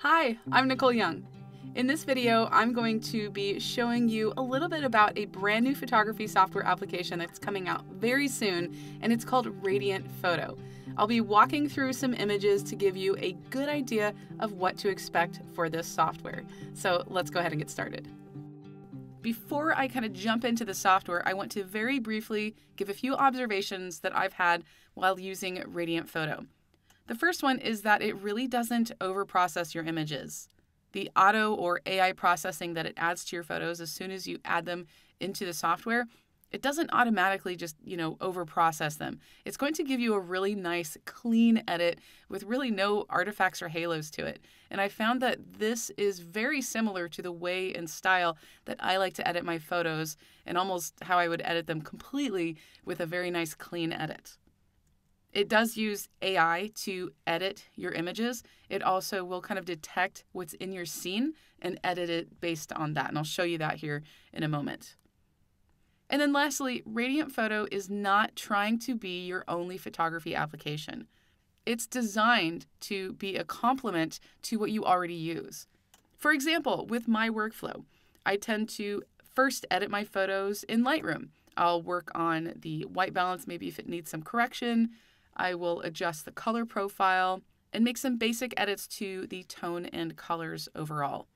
Hi, I'm Nicole Young. In this video, I'm going to be showing you a little bit about a brand new photography software application that's coming out very soon, and it's called Radiant Photo. I'll be walking through some images to give you a good idea of what to expect for this software. So let's go ahead and get started. Before I kind of jump into the software, I want to very briefly give a few observations that I've had while using Radiant Photo. The first one is that it really doesn't overprocess your images. The auto or AI processing that it adds to your photos as soon as you add them into the software, it doesn't automatically just, you know, overprocess them. It's going to give you a really nice clean edit with really no artifacts or halos to it. And I found that this is very similar to the way and style that I like to edit my photos and almost how I would edit them completely with a very nice clean edit. It does use AI to edit your images. It also will kind of detect what's in your scene and edit it based on that. And I'll show you that here in a moment. And then lastly, Radiant Photo is not trying to be your only photography application. It's designed to be a complement to what you already use. For example, with my workflow, I tend to first edit my photos in Lightroom. I'll work on the white balance, maybe if it needs some correction, I will adjust the color profile and make some basic edits to the tone and colors overall.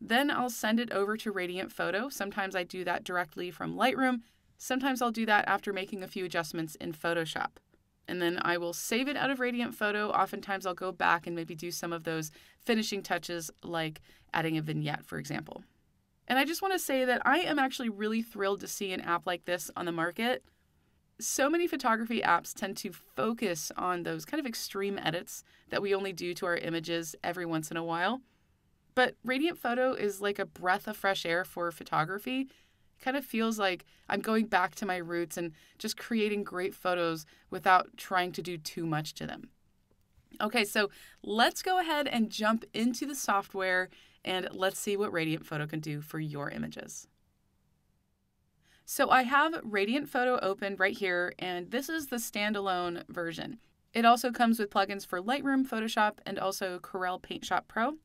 Then I'll send it over to Radiant Photo. Sometimes I do that directly from Lightroom. Sometimes I'll do that after making a few adjustments in Photoshop. And then I will save it out of Radiant Photo. Oftentimes I'll go back and maybe do some of those finishing touches like adding a vignette, for example. And I just want to say that I am actually really thrilled to see an app like this on the market so many photography apps tend to focus on those kind of extreme edits that we only do to our images every once in a while. But Radiant Photo is like a breath of fresh air for photography. It kind of feels like I'm going back to my roots and just creating great photos without trying to do too much to them. Okay, so let's go ahead and jump into the software and let's see what Radiant Photo can do for your images. So I have Radiant Photo open right here, and this is the standalone version. It also comes with plugins for Lightroom, Photoshop, and also Corel Paint Shop Pro.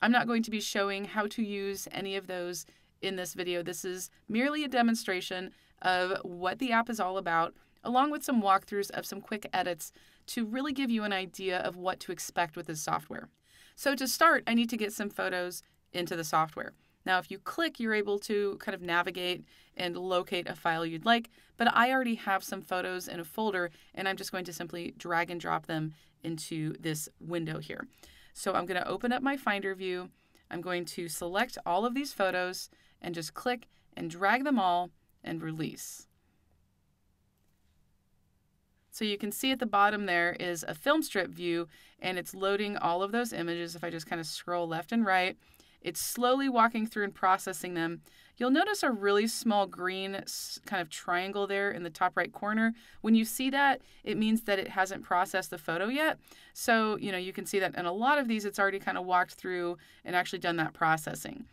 I'm not going to be showing how to use any of those in this video. This is merely a demonstration of what the app is all about, along with some walkthroughs of some quick edits to really give you an idea of what to expect with this software. So to start, I need to get some photos into the software. Now, if you click, you're able to kind of navigate and locate a file you'd like, but I already have some photos in a folder, and I'm just going to simply drag and drop them into this window here. So I'm going to open up my Finder view. I'm going to select all of these photos and just click and drag them all and release. So you can see at the bottom there is a film strip view and it's loading all of those images. If I just kind of scroll left and right, it's slowly walking through and processing them. You'll notice a really small green kind of triangle there in the top right corner. When you see that, it means that it hasn't processed the photo yet. So, you know, you can see that in a lot of these, it's already kind of walked through and actually done that processing.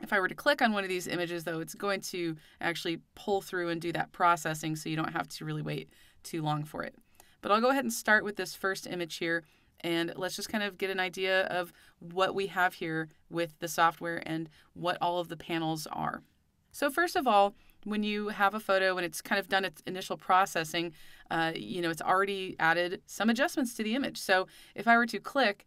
If I were to click on one of these images, though, it's going to actually pull through and do that processing so you don't have to really wait too long for it. But I'll go ahead and start with this first image here and let's just kind of get an idea of what we have here with the software and what all of the panels are. So first of all, when you have a photo and it's kind of done its initial processing, uh, you know, it's already added some adjustments to the image. So if I were to click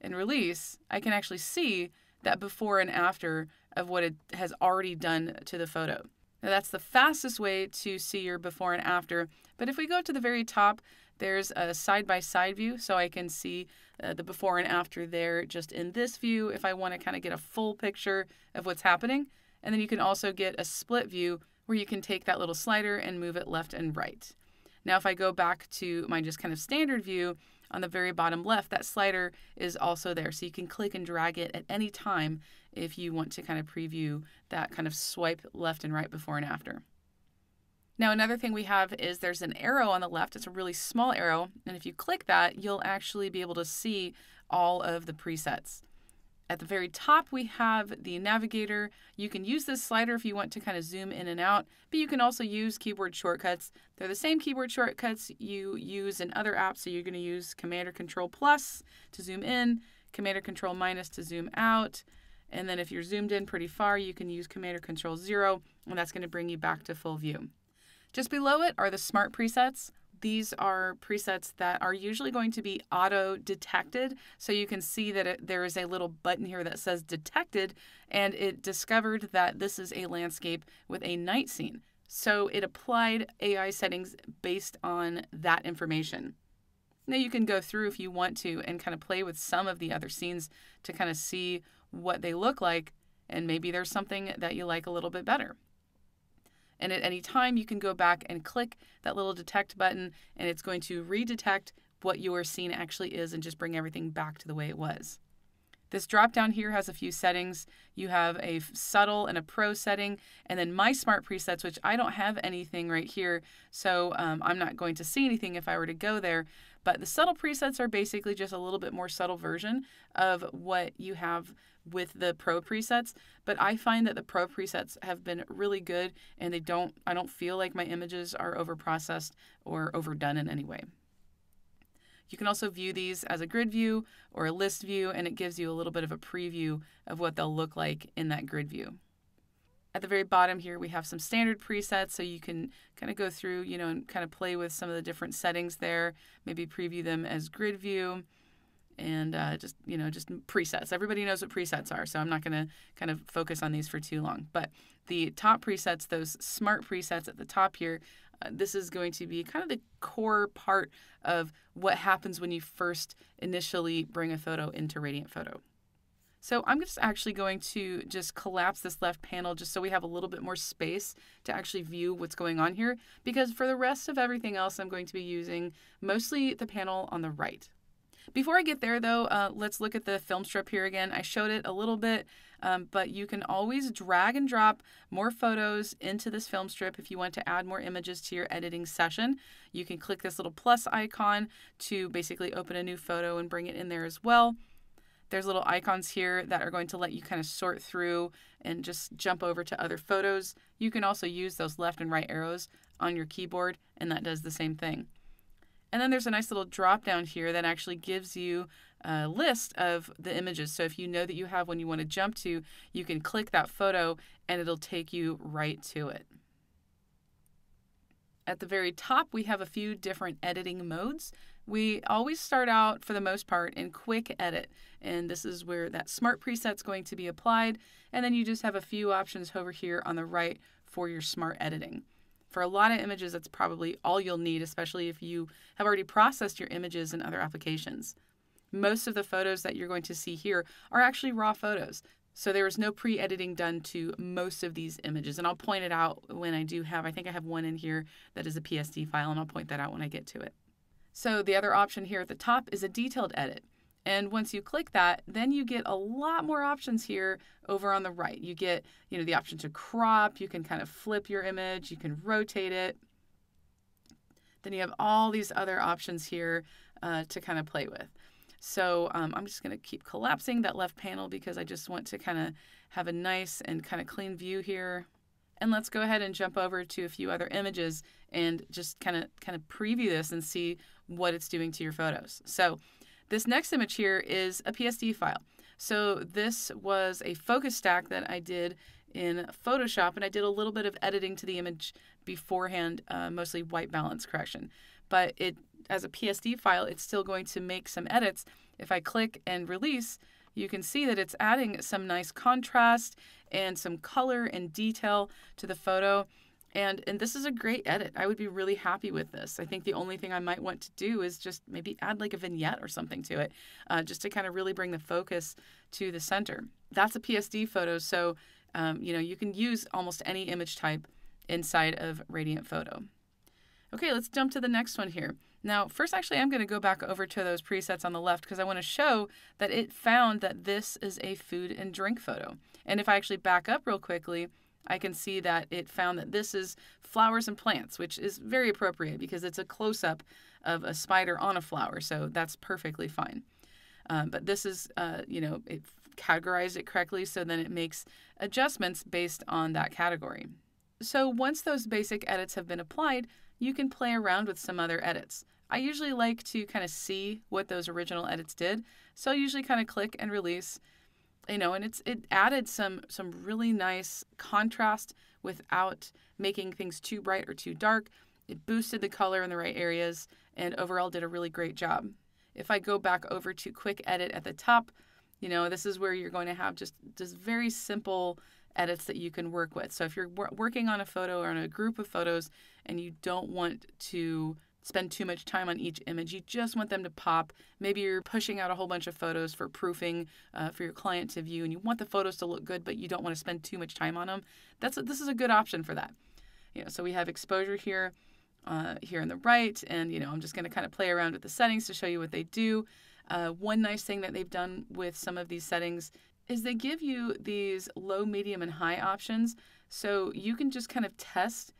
and release, I can actually see that before and after of what it has already done to the photo. Now that's the fastest way to see your before and after. But if we go to the very top, there's a side-by-side view, so I can see uh, the before and after there just in this view if I want to kind of get a full picture of what's happening. And then you can also get a split view where you can take that little slider and move it left and right. Now if I go back to my just kind of standard view, on the very bottom left, that slider is also there. So you can click and drag it at any time if you want to kind of preview that kind of swipe left and right before and after. Now, another thing we have is there's an arrow on the left. It's a really small arrow. And if you click that, you'll actually be able to see all of the presets. At the very top, we have the navigator. You can use this slider if you want to kind of zoom in and out, but you can also use keyboard shortcuts. They're the same keyboard shortcuts you use in other apps. So you're going to use Command or Control plus to zoom in, Command or Control minus to zoom out. And then if you're zoomed in pretty far, you can use Command or Control 0, and that's going to bring you back to full view. Just below it are the smart presets. These are presets that are usually going to be auto detected. So you can see that it, there is a little button here that says detected, and it discovered that this is a landscape with a night scene. So it applied AI settings based on that information. Now you can go through if you want to and kind of play with some of the other scenes to kind of see what they look like, and maybe there's something that you like a little bit better. And at any time, you can go back and click that little detect button, and it's going to redetect what your scene actually is and just bring everything back to the way it was. This drop down here has a few settings. You have a subtle and a pro setting, and then my smart presets, which I don't have anything right here, so um, I'm not going to see anything if I were to go there. But the subtle presets are basically just a little bit more subtle version of what you have with the pro presets. But I find that the pro presets have been really good, and they don't. I don't feel like my images are over processed or overdone in any way. You can also view these as a grid view or a list view, and it gives you a little bit of a preview of what they'll look like in that grid view. At the very bottom here, we have some standard presets, so you can kind of go through, you know, and kind of play with some of the different settings there, maybe preview them as grid view and uh, just you know just presets everybody knows what presets are so i'm not going to kind of focus on these for too long but the top presets those smart presets at the top here uh, this is going to be kind of the core part of what happens when you first initially bring a photo into Radiant Photo. So I'm just actually going to just collapse this left panel just so we have a little bit more space to actually view what's going on here because for the rest of everything else I'm going to be using mostly the panel on the right. Before I get there, though, uh, let's look at the film strip here again. I showed it a little bit, um, but you can always drag and drop more photos into this film strip if you want to add more images to your editing session. You can click this little plus icon to basically open a new photo and bring it in there as well. There's little icons here that are going to let you kind of sort through and just jump over to other photos. You can also use those left and right arrows on your keyboard, and that does the same thing. And then there's a nice little drop down here that actually gives you a list of the images. So if you know that you have one you want to jump to, you can click that photo and it'll take you right to it. At the very top, we have a few different editing modes. We always start out, for the most part, in quick edit, and this is where that smart preset's going to be applied. And then you just have a few options over here on the right for your smart editing. For a lot of images, that's probably all you'll need, especially if you have already processed your images in other applications. Most of the photos that you're going to see here are actually raw photos. So there is no pre-editing done to most of these images. And I'll point it out when I do have, I think I have one in here that is a PSD file, and I'll point that out when I get to it. So the other option here at the top is a detailed edit. And once you click that, then you get a lot more options here over on the right. You get, you know, the option to crop, you can kind of flip your image, you can rotate it. Then you have all these other options here uh, to kind of play with. So um, I'm just going to keep collapsing that left panel because I just want to kind of have a nice and kind of clean view here. And let's go ahead and jump over to a few other images and just kind of kind of preview this and see what it's doing to your photos. So this next image here is a PSD file. So this was a focus stack that I did in Photoshop, and I did a little bit of editing to the image beforehand, uh, mostly white balance correction. But it, as a PSD file, it's still going to make some edits. If I click and release, you can see that it's adding some nice contrast and some color and detail to the photo. And and this is a great edit. I would be really happy with this. I think the only thing I might want to do is just maybe add like a vignette or something to it, uh, just to kind of really bring the focus to the center. That's a PSD photo, so um, you know you can use almost any image type inside of Radiant Photo. Okay, let's jump to the next one here. Now, first, actually, I'm going to go back over to those presets on the left because I want to show that it found that this is a food and drink photo. And if I actually back up real quickly, I can see that it found that this is flowers and plants, which is very appropriate because it's a close up of a spider on a flower. So that's perfectly fine. Um, but this is, uh, you know, it categorized it correctly. So then it makes adjustments based on that category. So once those basic edits have been applied, you can play around with some other edits. I usually like to kind of see what those original edits did. So I usually kind of click and release, you know, and it's it added some some really nice contrast without making things too bright or too dark. It boosted the color in the right areas and overall did a really great job. If I go back over to quick edit at the top, you know, this is where you're going to have just just very simple edits that you can work with. So if you're working on a photo or on a group of photos and you don't want to spend too much time on each image. You just want them to pop. Maybe you're pushing out a whole bunch of photos for proofing uh, for your client to view, and you want the photos to look good, but you don't want to spend too much time on them. That's a, this is a good option for that. You know, so we have exposure here, uh, here on the right, and you know I'm just going to kind of play around with the settings to show you what they do. Uh, one nice thing that they've done with some of these settings is they give you these low, medium, and high options, so you can just kind of test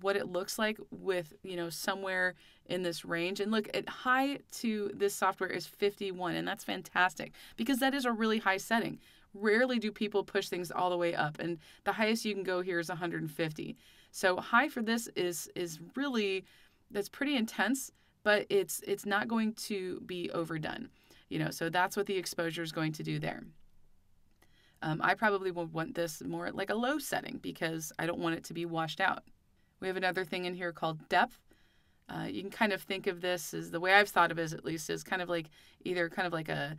what it looks like with, you know, somewhere in this range. And look, at high to this software is 51, and that's fantastic because that is a really high setting. Rarely do people push things all the way up, and the highest you can go here is 150. So high for this is is really that's pretty intense, but it's it's not going to be overdone. You know, so that's what the exposure is going to do there. Um, I probably would want this more like a low setting because I don't want it to be washed out. We have another thing in here called depth. Uh, you can kind of think of this as the way I've thought of it, at least, is kind of like either kind of like a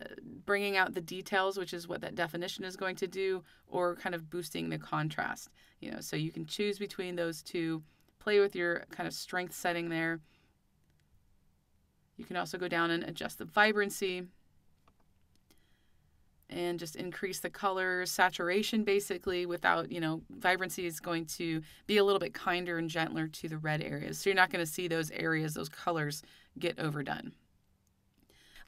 uh, bringing out the details, which is what that definition is going to do, or kind of boosting the contrast. You know, so you can choose between those two. Play with your kind of strength setting there. You can also go down and adjust the vibrancy and just increase the color saturation basically without you know vibrancy is going to be a little bit kinder and gentler to the red areas. So you're not going to see those areas those colors get overdone.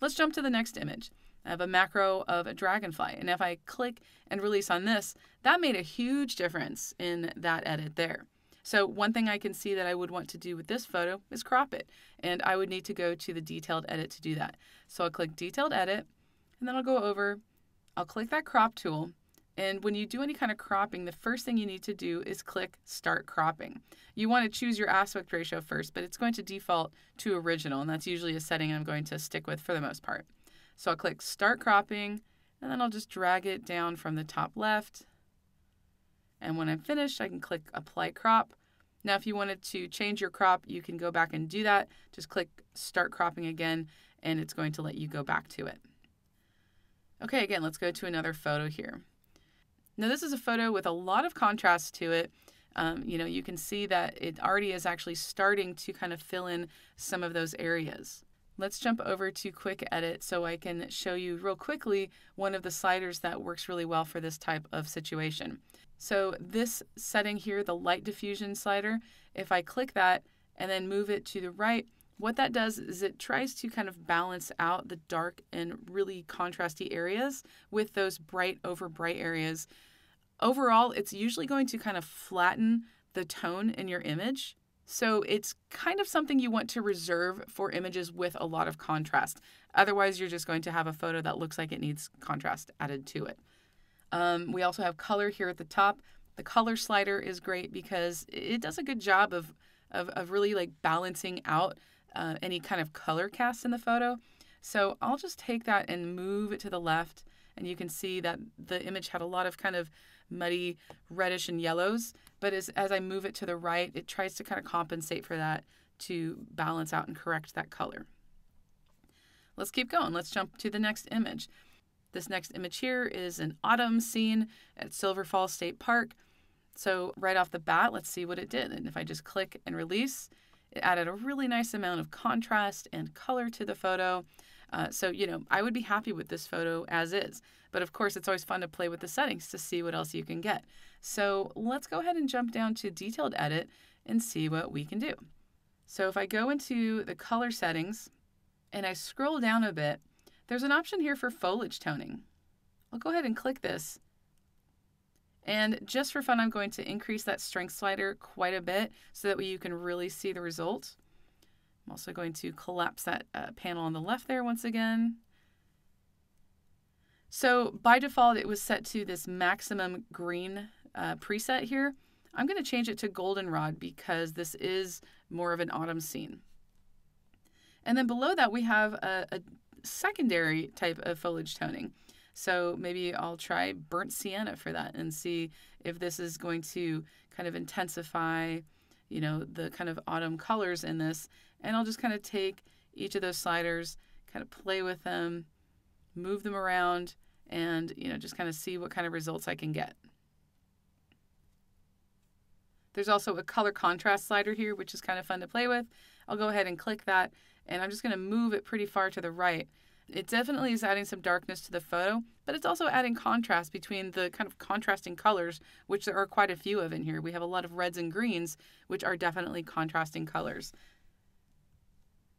Let's jump to the next image I have a macro of a dragonfly. And if I click and release on this that made a huge difference in that edit there. So one thing I can see that I would want to do with this photo is crop it and I would need to go to the detailed edit to do that. So I'll click detailed edit and then I'll go over I'll click that crop tool. And when you do any kind of cropping, the first thing you need to do is click Start Cropping. You want to choose your aspect ratio first, but it's going to default to original, and that's usually a setting I'm going to stick with for the most part. So I'll click Start Cropping, and then I'll just drag it down from the top left. And when I'm finished, I can click Apply Crop. Now, if you wanted to change your crop, you can go back and do that. Just click Start Cropping again, and it's going to let you go back to it. Okay, again, let's go to another photo here. Now, this is a photo with a lot of contrast to it. Um, you know, you can see that it already is actually starting to kind of fill in some of those areas. Let's jump over to quick edit so I can show you real quickly one of the sliders that works really well for this type of situation. So this setting here, the light diffusion slider, if I click that and then move it to the right, what that does is it tries to kind of balance out the dark and really contrasty areas with those bright over bright areas. Overall, it's usually going to kind of flatten the tone in your image. So it's kind of something you want to reserve for images with a lot of contrast. Otherwise, you're just going to have a photo that looks like it needs contrast added to it. Um, we also have color here at the top. The color slider is great because it does a good job of, of, of really like balancing out uh, any kind of color cast in the photo. So I'll just take that and move it to the left and you can see that the image had a lot of kind of muddy reddish and yellows. But as, as I move it to the right, it tries to kind of compensate for that to balance out and correct that color. Let's keep going. Let's jump to the next image. This next image here is an autumn scene at Silver Falls State Park. So right off the bat, let's see what it did. And if I just click and release, it added a really nice amount of contrast and color to the photo. Uh, so, you know, I would be happy with this photo as is. But of course, it's always fun to play with the settings to see what else you can get. So let's go ahead and jump down to detailed edit and see what we can do. So if I go into the color settings and I scroll down a bit, there's an option here for foliage toning. I'll go ahead and click this and just for fun, I'm going to increase that strength slider quite a bit so that way you can really see the result. I'm also going to collapse that uh, panel on the left there once again. So by default, it was set to this maximum green uh, preset here. I'm going to change it to goldenrod because this is more of an autumn scene. And then below that, we have a, a secondary type of foliage toning. So maybe I'll try burnt sienna for that and see if this is going to kind of intensify, you know, the kind of autumn colors in this. And I'll just kind of take each of those sliders, kind of play with them, move them around, and, you know, just kind of see what kind of results I can get. There's also a color contrast slider here, which is kind of fun to play with. I'll go ahead and click that, and I'm just going to move it pretty far to the right. It definitely is adding some darkness to the photo, but it's also adding contrast between the kind of contrasting colors, which there are quite a few of in here. We have a lot of reds and greens, which are definitely contrasting colors.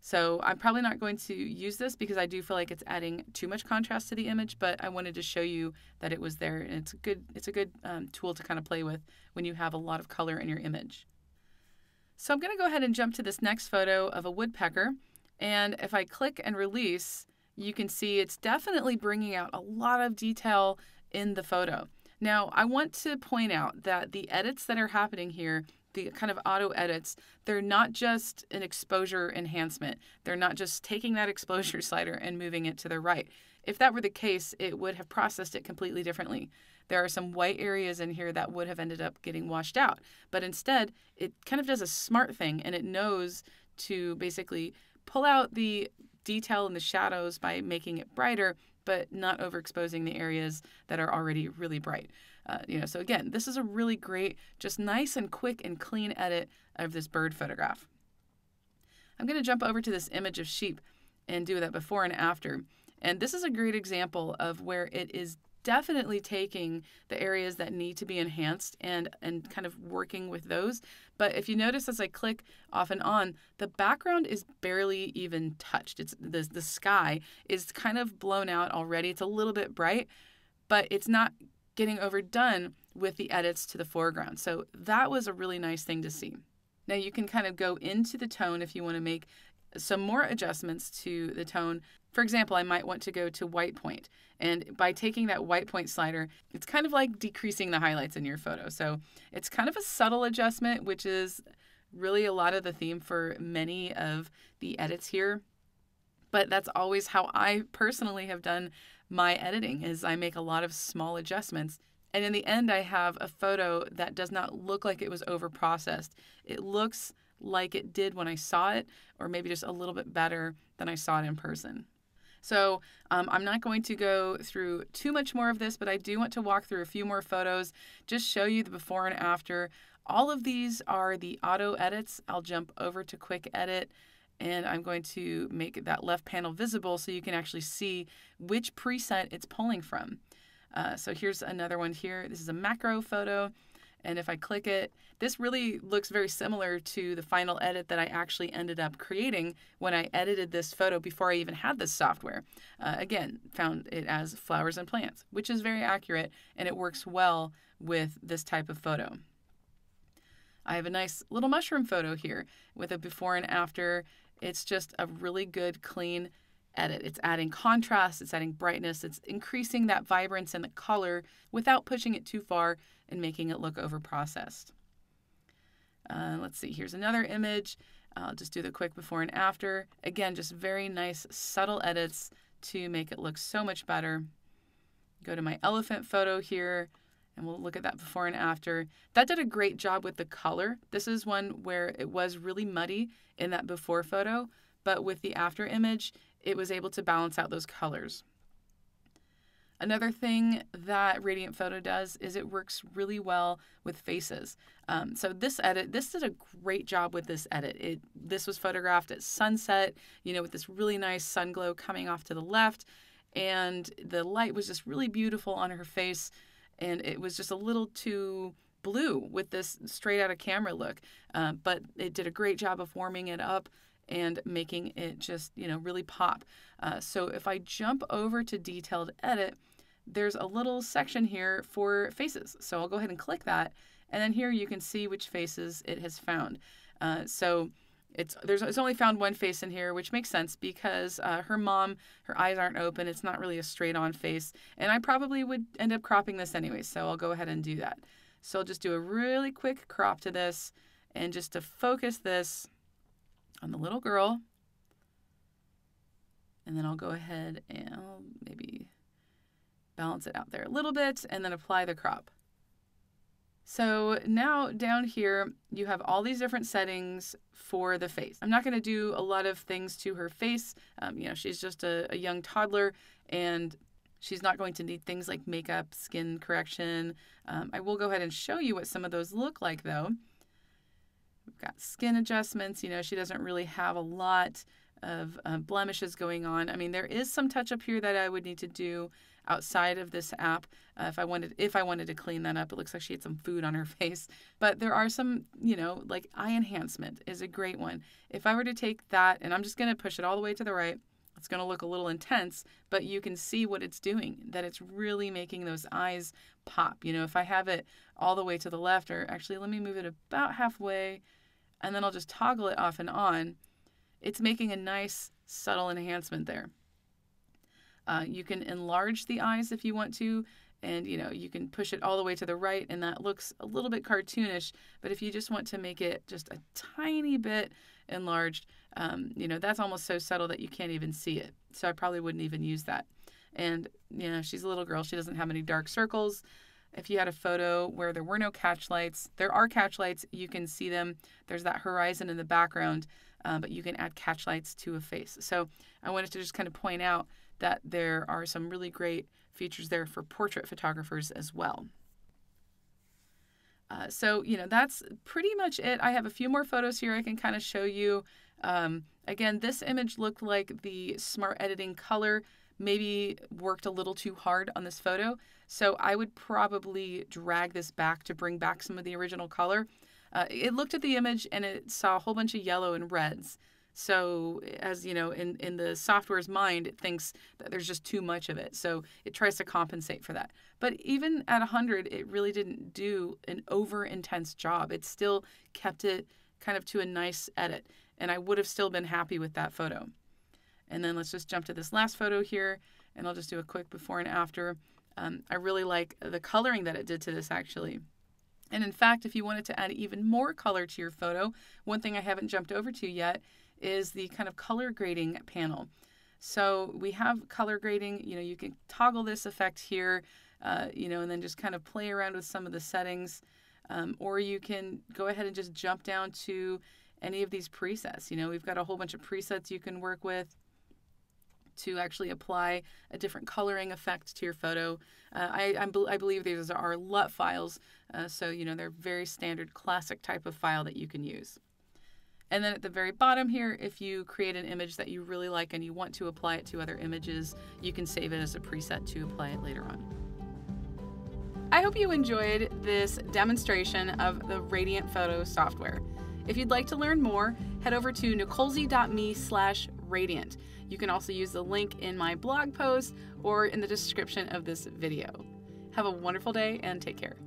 So I'm probably not going to use this because I do feel like it's adding too much contrast to the image, but I wanted to show you that it was there, and it's a good it's a good um, tool to kind of play with when you have a lot of color in your image. So I'm going to go ahead and jump to this next photo of a woodpecker, and if I click and release, you can see it's definitely bringing out a lot of detail in the photo. Now, I want to point out that the edits that are happening here the kind of auto edits, they're not just an exposure enhancement. They're not just taking that exposure slider and moving it to the right. If that were the case, it would have processed it completely differently. There are some white areas in here that would have ended up getting washed out. But instead, it kind of does a smart thing and it knows to basically pull out the detail in the shadows by making it brighter, but not overexposing the areas that are already really bright. Uh, you know, so again, this is a really great, just nice and quick and clean edit of this bird photograph. I'm going to jump over to this image of sheep and do that before and after. And this is a great example of where it is definitely taking the areas that need to be enhanced and and kind of working with those. But if you notice as I click off and on, the background is barely even touched. It's the the sky is kind of blown out already. It's a little bit bright, but it's not getting overdone with the edits to the foreground. So that was a really nice thing to see. Now you can kind of go into the tone if you want to make some more adjustments to the tone. For example, I might want to go to white point. And by taking that white point slider, it's kind of like decreasing the highlights in your photo. So it's kind of a subtle adjustment, which is really a lot of the theme for many of the edits here. But that's always how I personally have done my editing is I make a lot of small adjustments. And in the end, I have a photo that does not look like it was over processed. It looks like it did when I saw it, or maybe just a little bit better than I saw it in person. So um, I'm not going to go through too much more of this, but I do want to walk through a few more photos, just show you the before and after. All of these are the auto edits. I'll jump over to quick edit and I'm going to make that left panel visible so you can actually see which preset it's pulling from. Uh, so here's another one here. This is a macro photo. And if I click it, this really looks very similar to the final edit that I actually ended up creating when I edited this photo before I even had this software. Uh, again, found it as flowers and plants, which is very accurate and it works well with this type of photo. I have a nice little mushroom photo here with a before and after it's just a really good, clean edit. It's adding contrast, it's adding brightness, it's increasing that vibrance and the color without pushing it too far and making it look over processed. Uh, let's see, here's another image. I'll just do the quick before and after. Again, just very nice, subtle edits to make it look so much better. Go to my elephant photo here and we'll look at that before and after. That did a great job with the color. This is one where it was really muddy in that before photo, but with the after image, it was able to balance out those colors. Another thing that Radiant Photo does is it works really well with faces. Um, so this edit, this did a great job with this edit. It this was photographed at sunset, you know, with this really nice sun glow coming off to the left, and the light was just really beautiful on her face and it was just a little too blue with this straight out of camera look. Uh, but it did a great job of warming it up and making it just, you know, really pop. Uh, so if I jump over to detailed edit, there's a little section here for faces. So I'll go ahead and click that. And then here you can see which faces it has found. Uh, so it's there's it's only found one face in here, which makes sense because uh, her mom, her eyes aren't open. It's not really a straight on face, and I probably would end up cropping this anyway. So I'll go ahead and do that. So I'll just do a really quick crop to this, and just to focus this on the little girl. And then I'll go ahead and maybe balance it out there a little bit and then apply the crop. So now down here, you have all these different settings for the face. I'm not going to do a lot of things to her face. Um, you know, she's just a, a young toddler and she's not going to need things like makeup, skin correction. Um, I will go ahead and show you what some of those look like though. We've got skin adjustments. You know, she doesn't really have a lot of uh, blemishes going on. I mean, there is some touch up here that I would need to do outside of this app uh, if I wanted if I wanted to clean that up. It looks like she had some food on her face, but there are some, you know, like eye enhancement is a great one. If I were to take that and I'm just going to push it all the way to the right, it's going to look a little intense, but you can see what it's doing, that it's really making those eyes pop. You know, if I have it all the way to the left, or actually let me move it about halfway, and then I'll just toggle it off and on, it's making a nice subtle enhancement there. Uh, you can enlarge the eyes if you want to, and you know you can push it all the way to the right, and that looks a little bit cartoonish. But if you just want to make it just a tiny bit enlarged, um, you know that's almost so subtle that you can't even see it. So I probably wouldn't even use that. And you know she's a little girl; she doesn't have any dark circles. If you had a photo where there were no catch lights, there are catch lights. You can see them. There's that horizon in the background, uh, but you can add catch lights to a face. So I wanted to just kind of point out that there are some really great features there for portrait photographers as well. Uh, so, you know, that's pretty much it. I have a few more photos here I can kind of show you. Um, again, this image looked like the smart editing color maybe worked a little too hard on this photo. So I would probably drag this back to bring back some of the original color. Uh, it looked at the image and it saw a whole bunch of yellow and reds. So, as you know, in, in the software's mind, it thinks that there's just too much of it. So, it tries to compensate for that. But even at 100, it really didn't do an over intense job. It still kept it kind of to a nice edit. And I would have still been happy with that photo. And then let's just jump to this last photo here, and I'll just do a quick before and after. Um, I really like the coloring that it did to this actually. And in fact, if you wanted to add even more color to your photo, one thing I haven't jumped over to yet is the kind of color grading panel. So we have color grading, you know, you can toggle this effect here, uh, you know, and then just kind of play around with some of the settings. Um, or you can go ahead and just jump down to any of these presets. You know, we've got a whole bunch of presets you can work with to actually apply a different coloring effect to your photo. Uh, I, I, believe these are LUT files, uh, so you know they're very standard classic type of file that you can use. And then at the very bottom here, if you create an image that you really like and you want to apply it to other images, you can save it as a preset to apply it later on. I hope you enjoyed this demonstration of the Radiant Photo software. If you'd like to learn more, head over to nicolesy.me slash radiant. You can also use the link in my blog post or in the description of this video. Have a wonderful day and take care.